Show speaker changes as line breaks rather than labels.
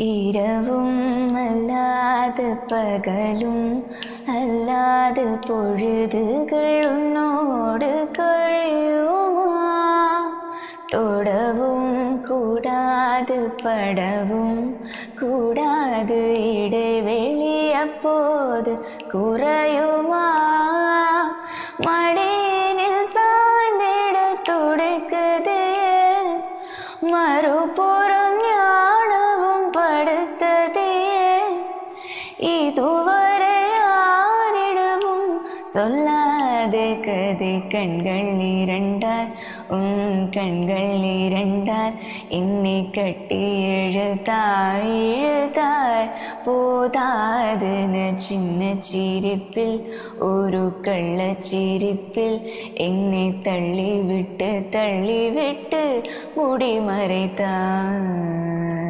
இரவும் அல்லாது பகலும் அல்லாது பொழுதுகள் உன்னோடு கழியுமா? தொடவும் கூடாது படவும் கூடாது இடைவெளி அப்போது குறையுமா? மடியினில் சாய்ந்திட துடைக்குது மறுபோ இதுவரை யாரிடமும் சொல்லாத கதை கண்கள் இரண்டார். உன் கண்கள் இரண்டார். என்னை கட்டி இழுத்தாய் இழுத்தாய். போதாதுன சின்ன சிரிப்பில் ஒரு கள்ள சிரிப்பில். என்னை தள்ளிவிட்டு தள்ளிவிட்டு முடி மறைத்தாய்